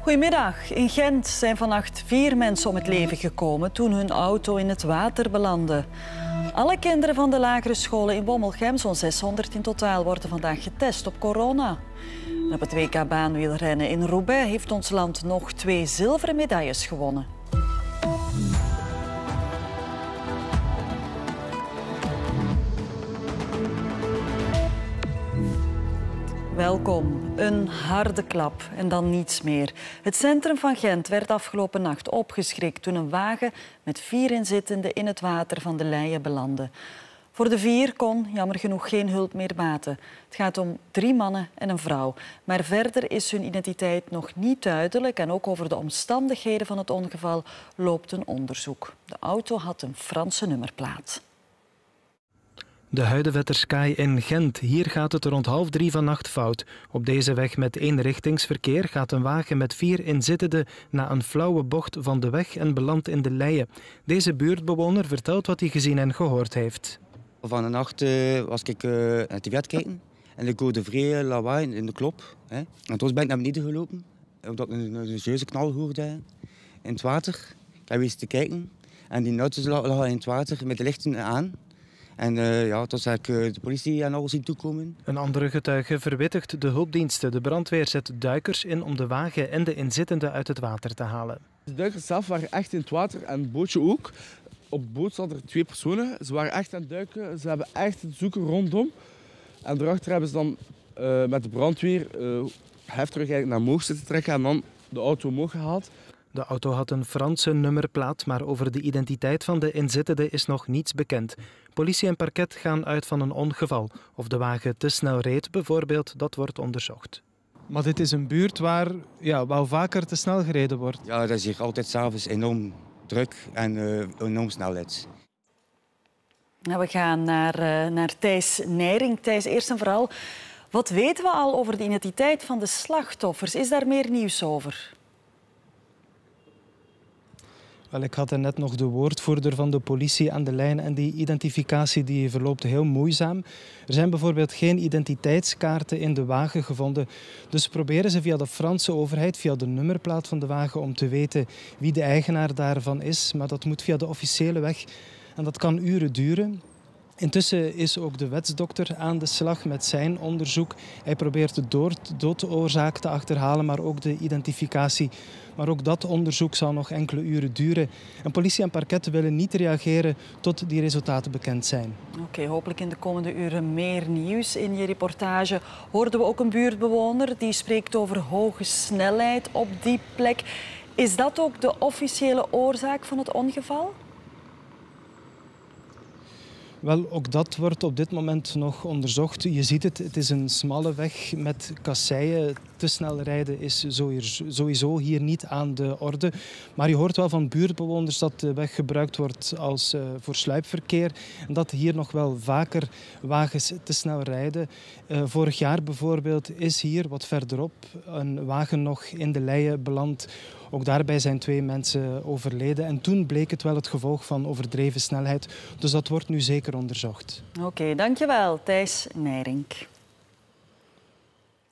Goedemiddag. In Gent zijn vannacht vier mensen om het leven gekomen toen hun auto in het water belandde. Alle kinderen van de lagere scholen in Wommelgem, zo'n 600 in totaal, worden vandaag getest op corona. op het WK baanwielrennen in Roubaix heeft ons land nog twee zilveren medailles gewonnen. Welkom. Een harde klap en dan niets meer. Het centrum van Gent werd afgelopen nacht opgeschrikt toen een wagen met vier inzittenden in het water van de Leie belandde. Voor de vier kon jammer genoeg geen hulp meer baten. Het gaat om drie mannen en een vrouw. Maar verder is hun identiteit nog niet duidelijk en ook over de omstandigheden van het ongeval loopt een onderzoek. De auto had een Franse nummerplaat. De Huidevetterskai in Gent. Hier gaat het rond half drie vannacht fout. Op deze weg met eenrichtingsverkeer gaat een wagen met vier inzittenden na een flauwe bocht van de weg en belandt in de leien. Deze buurtbewoner vertelt wat hij gezien en gehoord heeft. Van de nacht uh, was ik uh, naar de tv kijken en ik hoorde vrij lawaai in de klop. Hè. En toen ben ik naar beneden gelopen, omdat ik een, een knal hoorde in het water. Ik heb eens te kijken en die auto's lagen in het water met de lichten aan. En uh, ja, toen zag ik de politie en alles zien toekomen. Een andere getuige verwittigt de hulpdiensten. De brandweer zet duikers in om de wagen en de inzittenden uit het water te halen. De duikers zelf waren echt in het water en het bootje ook. Op het boot zaten er twee personen. Ze waren echt aan het duiken. Ze hebben echt het zoeken rondom. En daarachter hebben ze dan uh, met de brandweer uh, heftig naar omhoog zitten trekken en dan de auto omhoog gehaald. De auto had een Franse nummerplaat, maar over de identiteit van de inzittenden is nog niets bekend. Politie en parket gaan uit van een ongeval. Of de wagen te snel reed, bijvoorbeeld, dat wordt onderzocht. Maar dit is een buurt waar ja, wel vaker te snel gereden wordt. Ja, dat is hier altijd s'avonds enorm druk en uh, enorm snelheid. Nou, we gaan naar, uh, naar Thijs Nijring. Thijs, eerst en vooral, wat weten we al over de identiteit van de slachtoffers? Is daar meer nieuws over? Wel, ik had net nog de woordvoerder van de politie aan de lijn en die identificatie die verloopt heel moeizaam. Er zijn bijvoorbeeld geen identiteitskaarten in de wagen gevonden. Dus proberen ze via de Franse overheid, via de nummerplaat van de wagen, om te weten wie de eigenaar daarvan is. Maar dat moet via de officiële weg en dat kan uren duren. Intussen is ook de wetsdokter aan de slag met zijn onderzoek. Hij probeert de doodoorzaak te achterhalen, maar ook de identificatie. Maar ook dat onderzoek zal nog enkele uren duren. En politie en parket willen niet reageren tot die resultaten bekend zijn. Oké, hopelijk in de komende uren meer nieuws. In je reportage hoorden we ook een buurtbewoner die spreekt over hoge snelheid op die plek. Is dat ook de officiële oorzaak van het ongeval? Wel, ook dat wordt op dit moment nog onderzocht. Je ziet het, het is een smalle weg met kasseien. Te snel rijden is sowieso hier niet aan de orde. Maar je hoort wel van buurtbewoners dat de weg gebruikt wordt als uh, voor sluipverkeer. En dat hier nog wel vaker wagens te snel rijden. Uh, vorig jaar bijvoorbeeld is hier wat verderop een wagen nog in de leien beland ook daarbij zijn twee mensen overleden. En toen bleek het wel het gevolg van overdreven snelheid. Dus dat wordt nu zeker onderzocht. Oké, dankjewel Thijs Nijrink.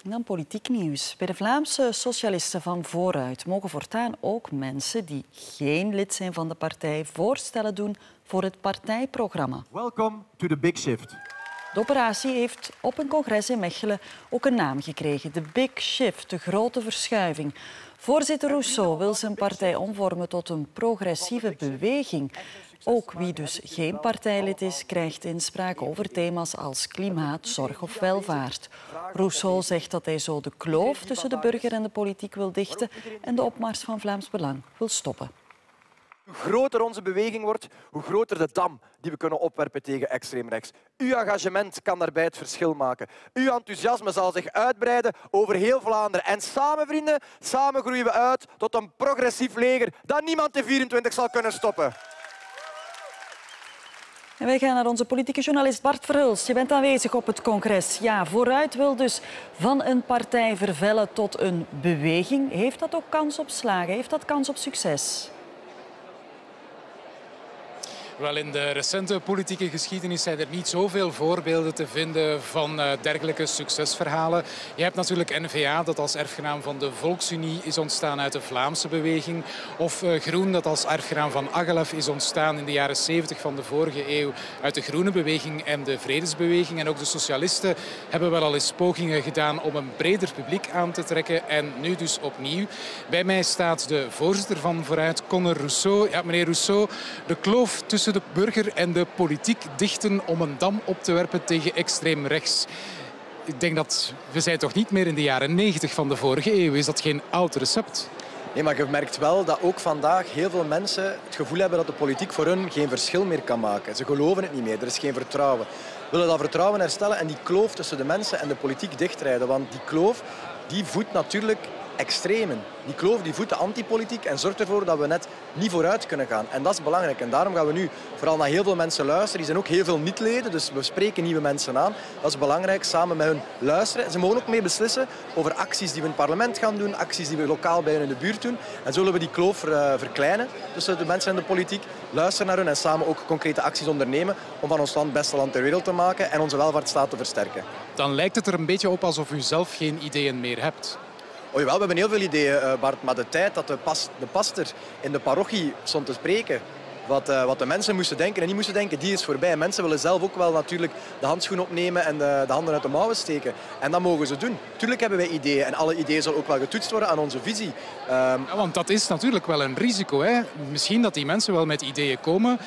En dan politiek nieuws. Bij de Vlaamse socialisten van Vooruit mogen voortaan ook mensen die geen lid zijn van de partij voorstellen doen voor het partijprogramma. Welcome to the big shift. De operatie heeft op een congres in Mechelen ook een naam gekregen. De Big Shift, de grote verschuiving. Voorzitter Rousseau wil zijn partij omvormen tot een progressieve beweging. Ook wie dus geen partijlid is, krijgt inspraak over thema's als klimaat, zorg of welvaart. Rousseau zegt dat hij zo de kloof tussen de burger en de politiek wil dichten en de opmars van Vlaams Belang wil stoppen. Hoe groter onze beweging wordt, hoe groter de dam die we kunnen opwerpen tegen extreem rechts. Uw engagement kan daarbij het verschil maken. Uw enthousiasme zal zich uitbreiden over heel Vlaanderen. En samen, vrienden, samen groeien we uit tot een progressief leger dat niemand in 24 zal kunnen stoppen. En wij gaan naar onze politieke journalist Bart Verhulst. Je bent aanwezig op het congres. Ja, vooruit wil dus van een partij vervellen tot een beweging. Heeft dat ook kans op slagen? Heeft dat kans op succes? Wel, in de recente politieke geschiedenis zijn er niet zoveel voorbeelden te vinden van uh, dergelijke succesverhalen. Je hebt natuurlijk NVA, dat als erfgenaam van de Volksunie is ontstaan uit de Vlaamse beweging. Of uh, Groen, dat als erfgenaam van Agalef is ontstaan in de jaren 70 van de vorige eeuw uit de Groene beweging en de Vredesbeweging. En ook de socialisten hebben wel al eens pogingen gedaan om een breder publiek aan te trekken. En nu dus opnieuw. Bij mij staat de voorzitter van Vooruit, Conor Rousseau. Ja, meneer Rousseau, de kloof tussen de burger en de politiek dichten om een dam op te werpen tegen extreem rechts. Ik denk dat we zijn toch niet meer in de jaren 90 van de vorige eeuw. Is dat geen oud recept? Nee, maar je merkt wel dat ook vandaag heel veel mensen het gevoel hebben dat de politiek voor hun geen verschil meer kan maken. Ze geloven het niet meer, er is geen vertrouwen. We willen dat vertrouwen herstellen en die kloof tussen de mensen en de politiek dichtrijden. Want die kloof die voedt natuurlijk extremen. Die kloof die voedt de antipolitiek en zorgt ervoor dat we net niet vooruit kunnen gaan. En dat is belangrijk. En daarom gaan we nu vooral naar heel veel mensen luisteren. Die zijn ook heel veel niet-leden, dus we spreken nieuwe mensen aan. Dat is belangrijk, samen met hun luisteren. Ze mogen ook mee beslissen over acties die we in het parlement gaan doen, acties die we lokaal bij hun in de buurt doen. En zullen we die kloof uh, verkleinen tussen de mensen en de politiek. Luisteren naar hun en samen ook concrete acties ondernemen om van ons land het beste land ter wereld te maken en onze welvaartsstaat te versterken. Dan lijkt het er een beetje op alsof u zelf geen ideeën meer hebt. Oh jawel, we hebben heel veel ideeën, eh, Bart. Maar de tijd dat de, pas, de pastor in de parochie stond te spreken... Wat, uh, wat de mensen moesten denken en niet moesten denken, die is voorbij. Mensen willen zelf ook wel natuurlijk de handschoen opnemen en de, de handen uit de mouwen steken. En dat mogen ze doen. Tuurlijk hebben wij ideeën en alle ideeën zullen ook wel getoetst worden aan onze visie. Um... Ja, want dat is natuurlijk wel een risico. Hè? Misschien dat die mensen wel met ideeën komen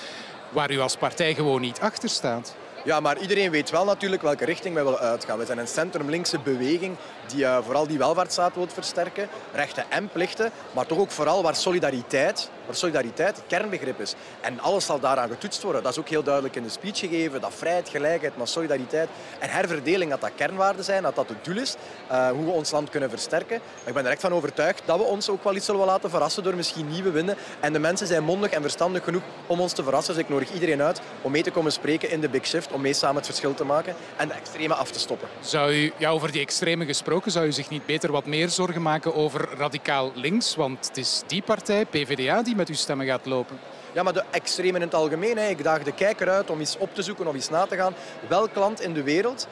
waar u als partij gewoon niet achter staat. Ja, maar iedereen weet wel natuurlijk welke richting wij willen uitgaan. We zijn een centrum-linkse beweging die uh, vooral die welvaartsstaat wil versterken, rechten en plichten, maar toch ook vooral waar solidariteit, solidariteit het kernbegrip is. En alles zal daaraan getoetst worden. Dat is ook heel duidelijk in de speech gegeven, dat vrijheid, gelijkheid, maar solidariteit en herverdeling, dat dat kernwaarden zijn, dat dat het doel is, uh, hoe we ons land kunnen versterken. Maar ik ben er echt van overtuigd dat we ons ook wel iets zullen laten verrassen door misschien nieuwe winden. En de mensen zijn mondig en verstandig genoeg om ons te verrassen. Dus ik nodig iedereen uit om mee te komen spreken in de Big Shift, om mee samen het verschil te maken en de extreme af te stoppen. Zou u ja, over die extreme gesproken, zou u zich niet beter wat meer zorgen maken over radicaal links? Want het is die partij, PvdA, die met uw stemmen gaat lopen. Ja, maar de extremen in het algemeen. Hè. Ik daag de kijker uit om eens op te zoeken of eens na te gaan. Welk land in de wereld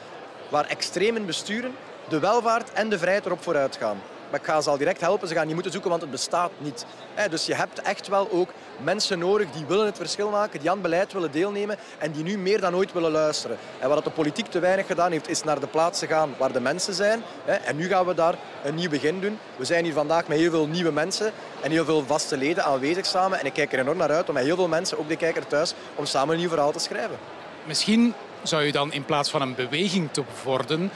waar extremen besturen, de welvaart en de vrijheid erop vooruit gaan. Maar ik ga ze al direct helpen. Ze gaan niet moeten zoeken, want het bestaat niet. Dus je hebt echt wel ook mensen nodig die willen het verschil maken, die aan beleid willen deelnemen en die nu meer dan ooit willen luisteren. En wat de politiek te weinig gedaan heeft, is naar de plaatsen gaan waar de mensen zijn. En nu gaan we daar een nieuw begin doen. We zijn hier vandaag met heel veel nieuwe mensen en heel veel vaste leden aanwezig samen. En ik kijk er enorm naar uit om met heel veel mensen, ook de kijker thuis, om samen een nieuw verhaal te schrijven. Misschien zou je dan in plaats van een beweging te bevorderen,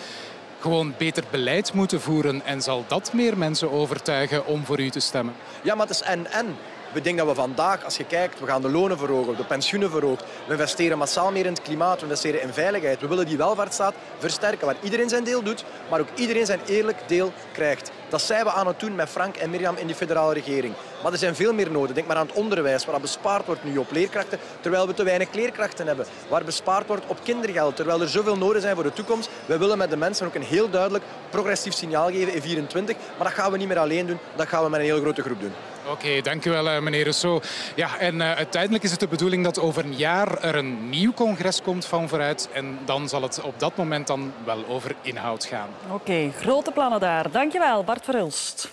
gewoon beter beleid moeten voeren en zal dat meer mensen overtuigen om voor u te stemmen? Ja, maar het is en-en. We denken dat we vandaag, als je kijkt, we gaan de lonen verhogen, de pensioenen verhogen. We investeren massaal meer in het klimaat, we investeren in veiligheid. We willen die welvaartsstaat versterken, waar iedereen zijn deel doet, maar ook iedereen zijn eerlijk deel krijgt. Dat zijn we aan het doen met Frank en Mirjam in die federale regering. Maar er zijn veel meer noden. Denk maar aan het onderwijs, waar bespaard wordt nu op leerkrachten, terwijl we te weinig leerkrachten hebben. Waar bespaard wordt op kindergeld, terwijl er zoveel noden zijn voor de toekomst. We willen met de mensen ook een heel duidelijk progressief signaal geven in 24. Maar dat gaan we niet meer alleen doen, dat gaan we met een heel grote groep doen. Oké, dankjewel uh, meneer Rousseau. Ja, en uh, uiteindelijk is het de bedoeling dat over een jaar er een nieuw congres komt van vooruit. En dan zal het op dat moment dan wel over inhoud gaan. Oké, grote plannen daar. Dankjewel, Bart Verhulst.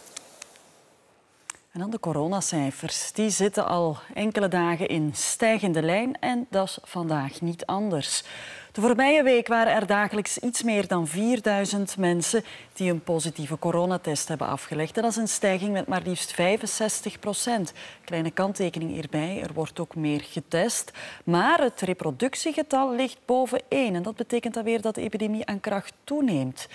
En dan de coronacijfers. Die zitten al enkele dagen in stijgende lijn en dat is vandaag niet anders. De voorbije week waren er dagelijks iets meer dan 4000 mensen die een positieve coronatest hebben afgelegd. dat is een stijging met maar liefst 65 procent. Kleine kanttekening hierbij, er wordt ook meer getest. Maar het reproductiegetal ligt boven 1 en dat betekent dan weer dat de epidemie aan kracht toeneemt.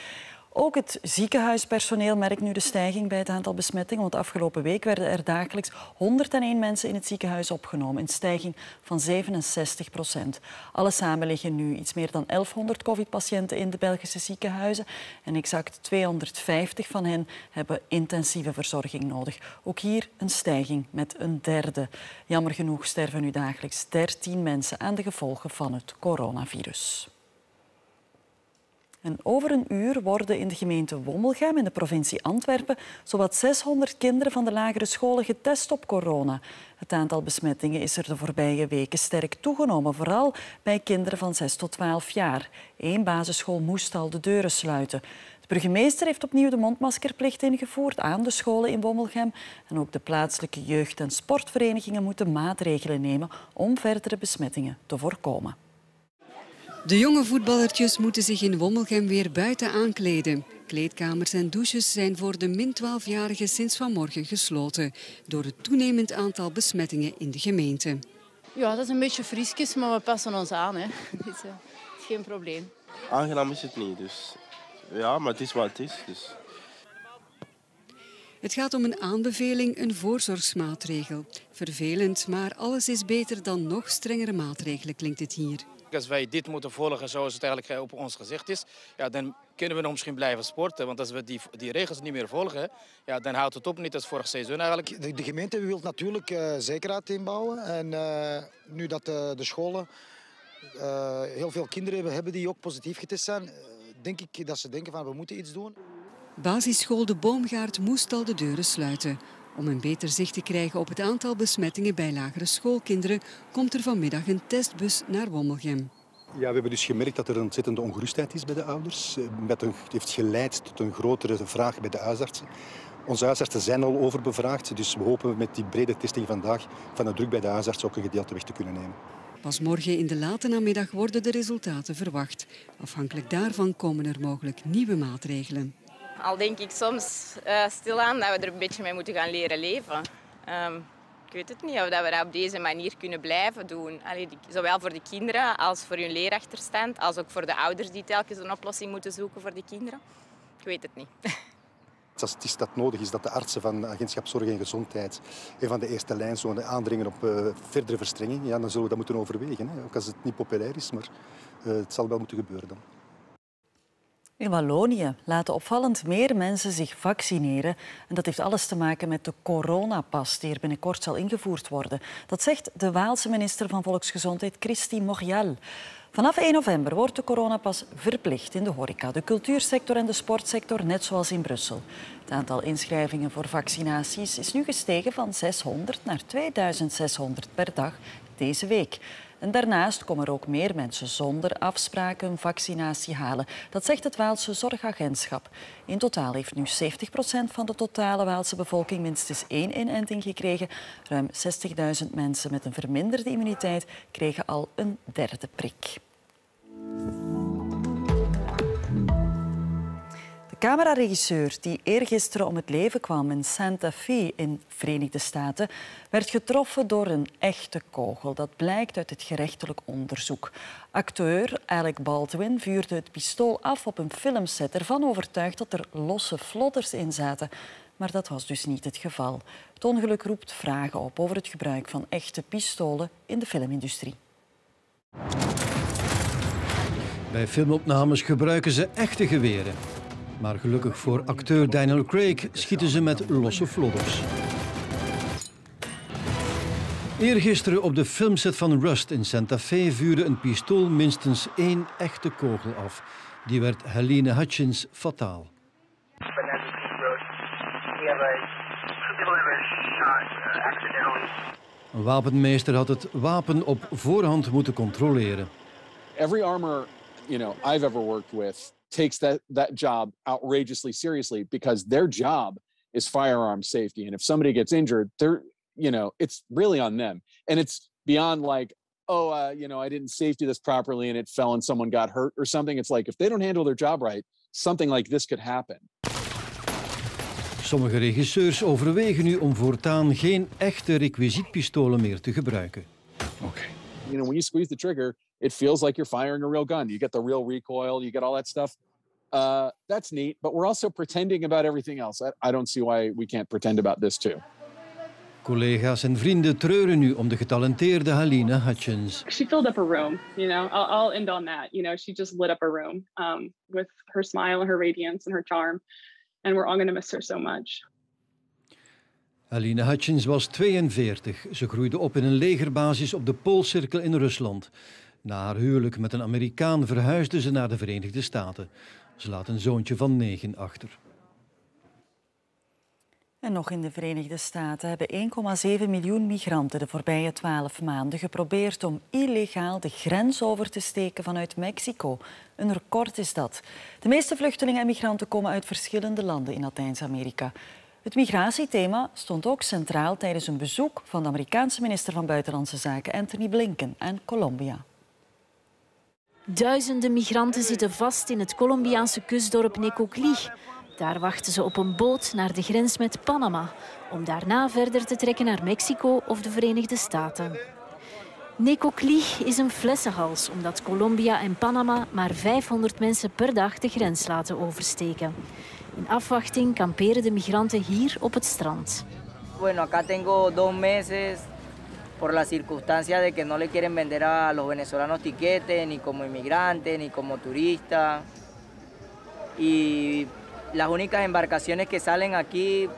Ook het ziekenhuispersoneel merkt nu de stijging bij het aantal besmettingen. Want afgelopen week werden er dagelijks 101 mensen in het ziekenhuis opgenomen. Een stijging van 67 procent. Alle samen liggen nu iets meer dan 1100 covid-patiënten in de Belgische ziekenhuizen. En exact 250 van hen hebben intensieve verzorging nodig. Ook hier een stijging met een derde. Jammer genoeg sterven nu dagelijks 13 mensen aan de gevolgen van het coronavirus. Over een uur worden in de gemeente Wommelgem in de provincie Antwerpen zowat 600 kinderen van de lagere scholen getest op corona. Het aantal besmettingen is er de voorbije weken sterk toegenomen, vooral bij kinderen van 6 tot 12 jaar. Eén basisschool moest al de deuren sluiten. De burgemeester heeft opnieuw de mondmaskerplicht ingevoerd aan de scholen in Wommelgem. En ook de plaatselijke jeugd- en sportverenigingen moeten maatregelen nemen om verdere besmettingen te voorkomen. De jonge voetballertjes moeten zich in Wommelgem weer buiten aankleden. Kleedkamers en douches zijn voor de min 12-jarigen sinds vanmorgen gesloten door het toenemend aantal besmettingen in de gemeente. Ja, dat is een beetje frisjes, maar we passen ons aan. Hè. Dus, uh, is geen probleem. Aangenaam is het niet, dus ja, maar het is wat het is. Dus. Het gaat om een aanbeveling, een voorzorgsmaatregel. Vervelend, maar alles is beter dan nog strengere maatregelen, klinkt het hier. Als wij dit moeten volgen zoals het eigenlijk op ons gezicht is, ja, dan kunnen we nog misschien blijven sporten. Want als we die, die regels niet meer volgen, ja, dan houdt het op niet als vorig seizoen eigenlijk. De, de gemeente wil natuurlijk uh, zekerheid inbouwen. En uh, nu dat de, de scholen uh, heel veel kinderen hebben die ook positief getest zijn, denk ik dat ze denken van we moeten iets doen. Basisschool De Boomgaard moest al de deuren sluiten. Om een beter zicht te krijgen op het aantal besmettingen bij lagere schoolkinderen komt er vanmiddag een testbus naar Wommelgem. Ja, we hebben dus gemerkt dat er een ontzettende ongerustheid is bij de ouders. Met een, het heeft geleid tot een grotere vraag bij de huisartsen. Onze huisartsen zijn al overbevraagd, dus we hopen met die brede testing vandaag van de druk bij de huisartsen ook een gedeelte weg te kunnen nemen. Pas morgen in de late namiddag worden de resultaten verwacht. Afhankelijk daarvan komen er mogelijk nieuwe maatregelen. Al denk ik soms uh, stilaan dat we er een beetje mee moeten gaan leren leven. Um, ik weet het niet of dat we dat op deze manier kunnen blijven doen. Zowel voor de kinderen als voor hun leerachterstand, als ook voor de ouders die telkens een oplossing moeten zoeken voor de kinderen. Ik weet het niet. Als het is dat nodig is dat de artsen van Agentschap Zorg en Gezondheid en van de eerste lijn zo aandringen op uh, verdere verstrenging, ja, dan zullen we dat moeten overwegen. Hè. Ook als het niet populair is, maar uh, het zal wel moeten gebeuren dan. In Wallonië laten opvallend meer mensen zich vaccineren. En dat heeft alles te maken met de coronapas die er binnenkort zal ingevoerd worden. Dat zegt de Waalse minister van Volksgezondheid, Christine Morial. Vanaf 1 november wordt de coronapas verplicht in de horeca, de cultuursector en de sportsector, net zoals in Brussel. Het aantal inschrijvingen voor vaccinaties is nu gestegen van 600 naar 2600 per dag deze week. En daarnaast komen er ook meer mensen zonder afspraken een vaccinatie halen. Dat zegt het Waalse Zorgagentschap. In totaal heeft nu 70 procent van de totale Waalse bevolking minstens één inenting gekregen. Ruim 60.000 mensen met een verminderde immuniteit kregen al een derde prik. Cameraregisseur die eergisteren om het leven kwam in Santa Fe in Verenigde Staten werd getroffen door een echte kogel. Dat blijkt uit het gerechtelijk onderzoek. Acteur Alec Baldwin vuurde het pistool af op een filmset, ervan overtuigd dat er losse vlodders in zaten. Maar dat was dus niet het geval. Het ongeluk roept vragen op over het gebruik van echte pistolen in de filmindustrie. Bij filmopnames gebruiken ze echte geweren. Maar gelukkig voor acteur Daniel Craig schieten ze met losse vlodders. Eergisteren op de filmset van Rust in Santa Fe vuurde een pistool minstens één echte kogel af. Die werd Helene Hutchins fataal. Een wapenmeester had het wapen op voorhand moeten controleren. Every armor, you know, I've ever worked with takes that that job outrageously seriously because their job is firearm safety and if somebody gets injured they're you know it's really on them and it's beyond like oh uh, you know i didn't safety this properly and it fell and someone got hurt or something it's like if they don't handle their job right something like this could happen Sommige regisseurs overwegen nu om voortaan geen echte requisietpistolen meer te gebruiken. Okay. You know, when you squeeze the trigger, it feels like you're firing a real gun. You get the real recoil, you get all that stuff. Uh, that's neat, but we're also pretending about everything else. I, I don't see why we can't pretend about this too. Collega's en vrienden treuren nu om de getalenteerde Haline Hutchins. She filled up a room, you know. I'll, I'll end on that. You know, she just lit up a room um, with her smile and her radiance and her charm. And we're all going to miss her so much. Aline Hutchins was 42. Ze groeide op in een legerbasis op de Poolcirkel in Rusland. Na haar huwelijk met een Amerikaan verhuisde ze naar de Verenigde Staten. Ze laat een zoontje van negen achter. En nog in de Verenigde Staten hebben 1,7 miljoen migranten de voorbije twaalf maanden geprobeerd om illegaal de grens over te steken vanuit Mexico. Een record is dat. De meeste vluchtelingen en migranten komen uit verschillende landen in Latijns-Amerika. Het migratiethema stond ook centraal tijdens een bezoek van de Amerikaanse minister van Buitenlandse Zaken Anthony Blinken aan Colombia. Duizenden migranten zitten vast in het Colombiaanse kustdorp Necoclí. Daar wachten ze op een boot naar de grens met Panama, om daarna verder te trekken naar Mexico of de Verenigde Staten. Necoclí is een flessenhals omdat Colombia en Panama maar 500 mensen per dag de grens laten oversteken. In afwachting kamperen de migranten hier op het strand. Bueno, acá tengo dos meses por la circunstancia de que no le quieren vender a los venezolanos tiquetes, ni como inmigrante, ni como turista. Y las únicas embarcaciones que salen aquí,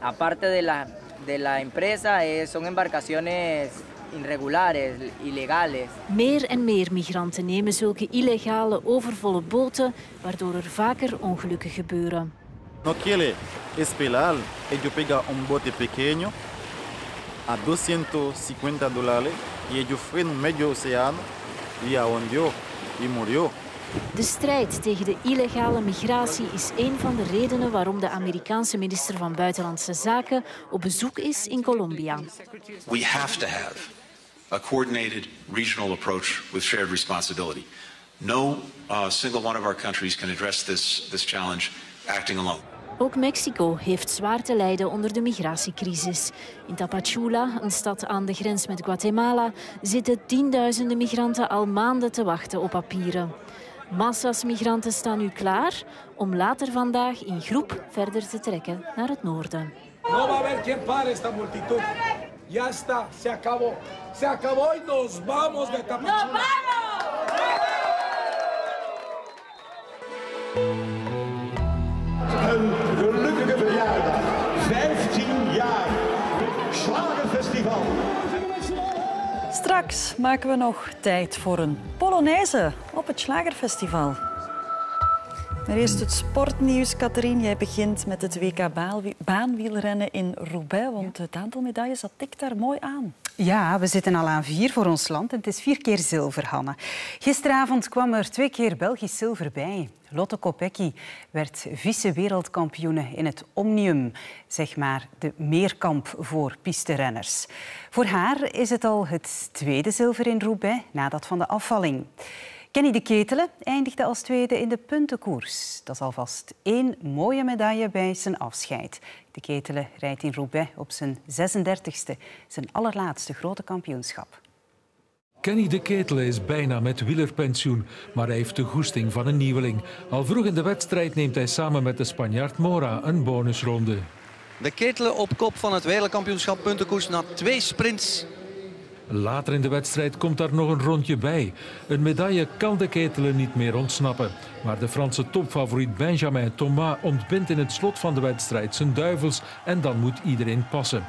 aparte de la, de la empresa, eh, son embarcaciones irregulares, ilegales. Meer en meer migranten nemen zulke illegale, overvolle boten, waardoor er vaker ongelukken gebeuren. No quiere esperar, ellos pega un bote pequeño a 250 dólares y ellos fueron medio océano y hundió y murió. De strijd tegen de illegale migratie is een van de redenen waarom de Amerikaanse minister van Buitenlandse Zaken op bezoek is in Colombia. We have to have a coordinated regional approach with shared responsibility. No uh, single one of our countries can address this, this challenge acting alone. Ook Mexico heeft zwaar te lijden onder de migratiecrisis. In Tapachula, een stad aan de grens met Guatemala, zitten tienduizenden migranten al maanden te wachten op papieren. Massa's migranten staan nu klaar om later vandaag in groep verder te trekken naar het noorden. No va a haber quien pare esta multitud. Ya está, se acabó. Se acabó y nos vamos de Tapachula. Een gelukkige Straks maken we nog tijd voor een Polonaise op het Slagerfestival. Maar eerst het sportnieuws. Katrien, jij begint met het WK baanwielrennen in Roubaix, want het aantal medailles dat tikt daar mooi aan. Ja, we zitten al aan vier voor ons land en het is vier keer zilver, Hanne. Gisteravond kwam er twee keer Belgisch zilver bij. Lotte Kopecky werd vice-wereldkampioene in het Omnium, zeg maar de meerkamp voor pisterenners. Voor haar is het al het tweede zilver in Roubaix na dat van de afvalling. Kenny de Ketelen eindigde als tweede in de puntenkoers. Dat is alvast één mooie medaille bij zijn afscheid. De Ketelen rijdt in Roubaix op zijn 36e, zijn allerlaatste grote kampioenschap. Kenny de Ketelen is bijna met wielerpensioen, maar hij heeft de goesting van een nieuweling. Al vroeg in de wedstrijd neemt hij samen met de Spanjaard Mora een bonusronde. De Ketelen op kop van het wereldkampioenschap puntenkoers na twee sprints. Later in de wedstrijd komt daar nog een rondje bij. Een medaille kan de Ketelen niet meer ontsnappen. Maar de Franse topfavoriet Benjamin Thomas ontbindt in het slot van de wedstrijd zijn duivels en dan moet iedereen passen.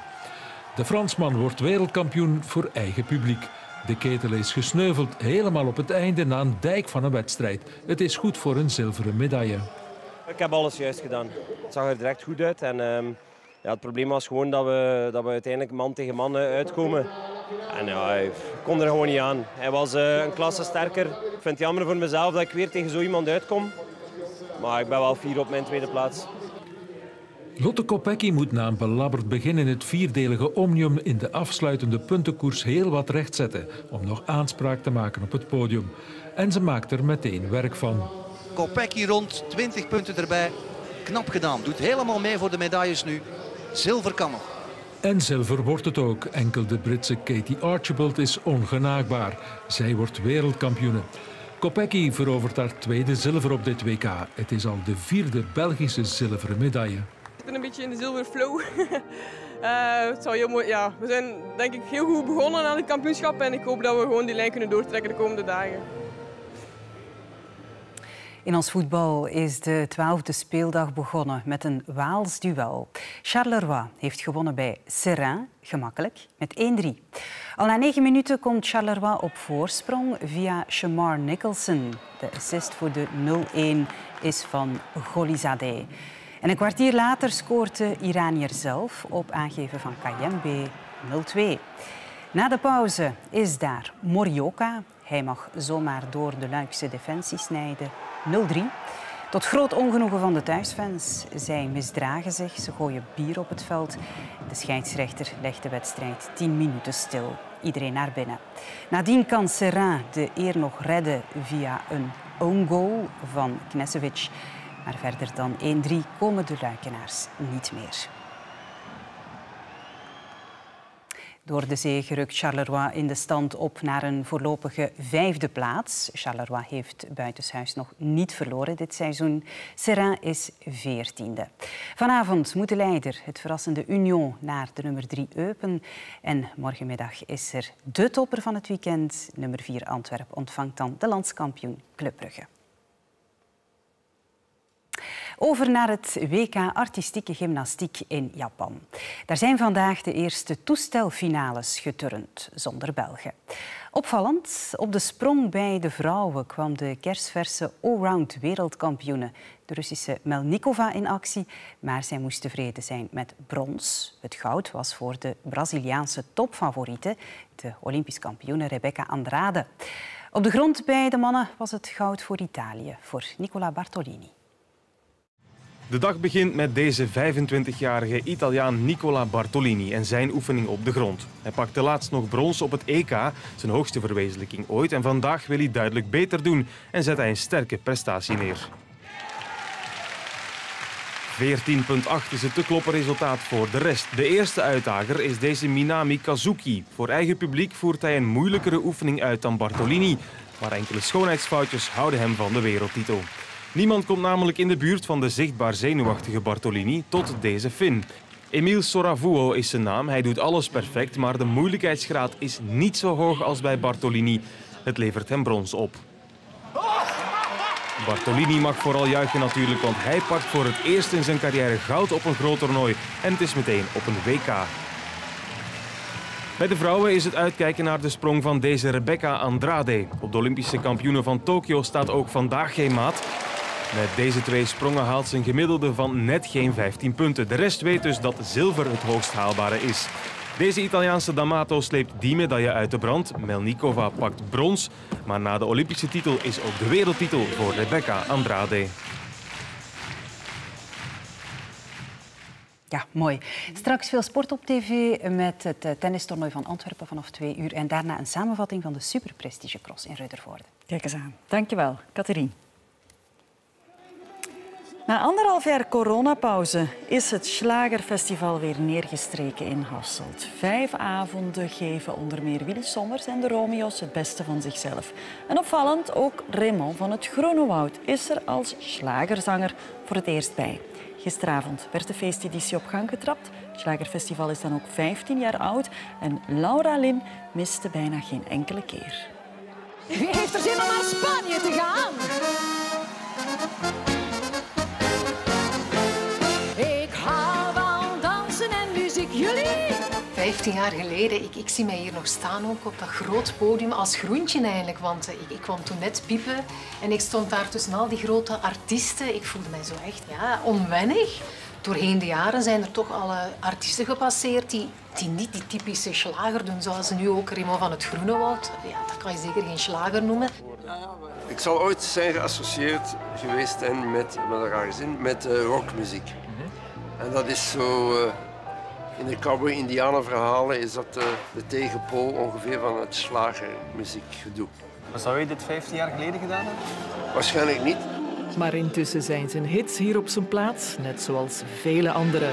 De Fransman wordt wereldkampioen voor eigen publiek. De ketel is gesneuveld helemaal op het einde na een dijk van een wedstrijd. Het is goed voor een zilveren medaille. Ik heb alles juist gedaan. Het zag er direct goed uit. En, ehm, ja, het probleem was gewoon dat we, dat we uiteindelijk man tegen man eh, uitkomen. En ja, ik kon er gewoon niet aan. Hij was uh, een klasse sterker. Ik vind het jammer voor mezelf dat ik weer tegen zo iemand uitkom. Maar ik ben wel fier op mijn tweede plaats. Lotte Kopecky moet na een belabberd begin in het vierdelige Omnium in de afsluitende puntenkoers heel wat rechtzetten om nog aanspraak te maken op het podium. En ze maakt er meteen werk van. Kopecky rond, 20 punten erbij. Knap gedaan. Doet helemaal mee voor de medailles nu. Zilver kan nog. En zilver wordt het ook. Enkel de Britse Katie Archibald is ongenaakbaar. Zij wordt wereldkampioene. Kopecky verovert haar tweede zilver op dit WK. Het is al de vierde Belgische zilveren medaille ben een beetje in de zilver flow. uh, het mooi, ja, we zijn denk ik heel goed begonnen aan het kampioenschap en ik hoop dat we gewoon die lijn kunnen doortrekken de komende dagen. In ons voetbal is de twaalfde speeldag begonnen met een Waals duel. Charleroi heeft gewonnen bij Serrain, gemakkelijk, met 1-3. Al na negen minuten komt Charleroi op voorsprong via Shamar Nicholson. De assist voor de 0-1 is van Golizadeh. En een kwartier later scoort de Iranier zelf op aangeven van Kayembe 0-2. Na de pauze is daar Morioka. Hij mag zomaar door de Luikse defensie snijden 0-3. Tot groot ongenoegen van de thuisfans. Zij misdragen zich, ze gooien bier op het veld. De scheidsrechter legt de wedstrijd 10 minuten stil. Iedereen naar binnen. Nadien kan Serrain de eer nog redden via een own goal van Knesevic. Maar verder dan 1-3 komen de Luikenaars niet meer. Door de zege rukt Charleroi in de stand op naar een voorlopige vijfde plaats. Charleroi heeft buitenshuis nog niet verloren dit seizoen. Serrain is veertiende. Vanavond moet de leider, het verrassende Union, naar de nummer drie Eupen. En morgenmiddag is er de topper van het weekend. Nummer vier Antwerpen ontvangt dan de landskampioen Club Brugge. Over naar het WK Artistieke Gymnastiek in Japan. Daar zijn vandaag de eerste toestelfinales geturnd, zonder Belgen. Opvallend, op de sprong bij de vrouwen kwam de kersverse allround wereldkampioene, de Russische Melnikova, in actie. Maar zij moest tevreden zijn met brons. Het goud was voor de Braziliaanse topfavoriete, de Olympisch kampioene Rebecca Andrade. Op de grond bij de mannen was het goud voor Italië, voor Nicola Bartolini. De dag begint met deze 25-jarige Italiaan Nicola Bartolini en zijn oefening op de grond. Hij pakte laatst nog brons op het EK, zijn hoogste verwezenlijking ooit. En vandaag wil hij duidelijk beter doen en zet hij een sterke prestatie neer. 14.8 is het te kloppen resultaat voor de rest. De eerste uitdager is deze Minami Kazuki. Voor eigen publiek voert hij een moeilijkere oefening uit dan Bartolini. Maar enkele schoonheidsfoutjes houden hem van de wereldtitel. Niemand komt namelijk in de buurt van de zichtbaar zenuwachtige Bartolini tot deze Fin. Emile Soravuo is zijn naam. Hij doet alles perfect, maar de moeilijkheidsgraad is niet zo hoog als bij Bartolini. Het levert hem brons op. Bartolini mag vooral juichen natuurlijk, want hij pakt voor het eerst in zijn carrière goud op een groot toernooi. En het is meteen op een WK. Bij de vrouwen is het uitkijken naar de sprong van deze Rebecca Andrade. Op de Olympische kampioenen van Tokio staat ook vandaag geen maat. Met deze twee sprongen haalt ze een gemiddelde van net geen 15 punten. De rest weet dus dat zilver het hoogst haalbare is. Deze Italiaanse D'Amato sleept die medaille uit de brand. Melnikova pakt brons. Maar na de Olympische titel is ook de wereldtitel voor Rebecca Andrade. Ja, mooi. Straks veel sport op tv met het eh, tennistoernooi van Antwerpen vanaf twee uur. En daarna een samenvatting van de superprestige cross in Ruddervoorde. Kijk eens aan. Dankjewel, Catherine. Na anderhalf jaar coronapauze is het Slagerfestival weer neergestreken in Hasselt. Vijf avonden geven onder meer Willy Sommers en de Romeo's het beste van zichzelf. En opvallend, ook Raymond van het Groene Woud is er als slagerzanger voor het eerst bij. Gisteravond werd de feesteditie op gang getrapt. Het Slagerfestival is dan ook 15 jaar oud en Laura Lin miste bijna geen enkele keer. Wie heeft er zin om naar Spanje te gaan? 15 jaar geleden, ik, ik zie mij hier nog staan ook op dat groot podium als groentje eigenlijk. Want eh, ik, ik kwam toen net piepen en ik stond daar tussen al die grote artiesten. Ik voelde mij zo echt ja, onwennig. Doorheen de jaren zijn er toch alle artiesten gepasseerd die, die niet die typische slager doen. Zoals nu ook Remo van het Groenewoud. Ja, dat kan je zeker geen slager noemen. Ik zal ooit zijn geassocieerd geweest zijn met, met een rare zin, met eh, rockmuziek. En dat is zo... eh, in de cowboy-indianen verhalen is dat eh, de tegenpool ongeveer van het slagermuziekgedoe. Zou je dit 15 jaar geleden gedaan hebben? Waarschijnlijk niet. Maar intussen zijn zijn hits hier op zijn plaats, net zoals vele anderen.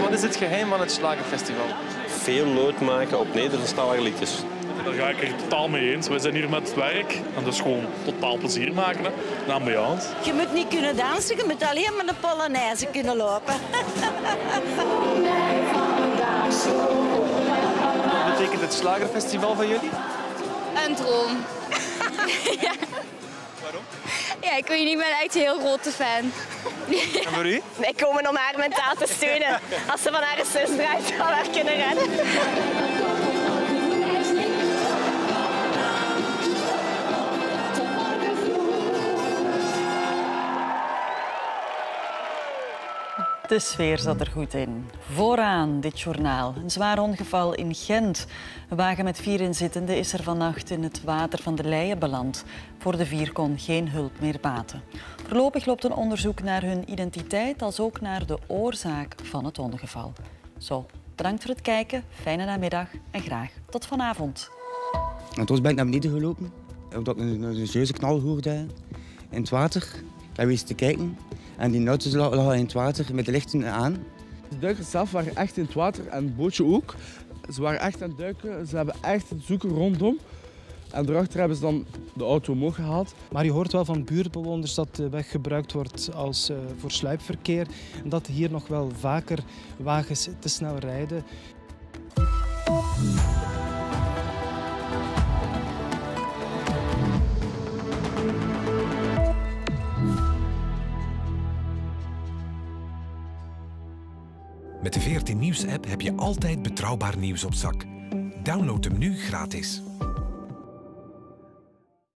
Wat is het geheim van het Slagerfestival? Veel nood maken op Nederlandstalige liedjes. Daar ga ik het totaal mee eens. We zijn hier met het werk en dat is gewoon totaal plezier maken. Hè. Een ambiance. Je moet niet kunnen dansen, je moet alleen maar de Polonaise kunnen lopen. dit slagerfestival van jullie? Een droom. ja. Waarom? Ja, ik weet niet, ik ben echt een heel grote fan. En voor u? Wij komen om haar mentaal te steunen. Als ze van haar zus draait, we haar kunnen redden. De sfeer zat er goed in. Vooraan dit journaal. Een zwaar ongeval in Gent. Een wagen met vier inzittenden is er vannacht in het water van de Leie beland. Voor de vier kon geen hulp meer baten. Voorlopig loopt een onderzoek naar hun identiteit als ook naar de oorzaak van het ongeval. Zo, bedankt voor het kijken, fijne namiddag en graag tot vanavond. En toen ben ik naar beneden gelopen, omdat ik een, een serieuze knal hoorde in het water. Ik heb eens te kijken en die auto lag lag in het water met de lichten aan. De duikers zelf waren echt in het water en het bootje ook. Ze waren echt aan het duiken, ze hebben echt het zoeken rondom. En daarachter hebben ze dan de auto omhoog gehaald. Maar je hoort wel van buurtbewoners dat de weg gebruikt wordt als, eh, voor sluipverkeer. En dat hier nog wel vaker wagens te snel rijden. De 14 Nieuws-app heb je altijd betrouwbaar nieuws op zak. Download hem nu gratis.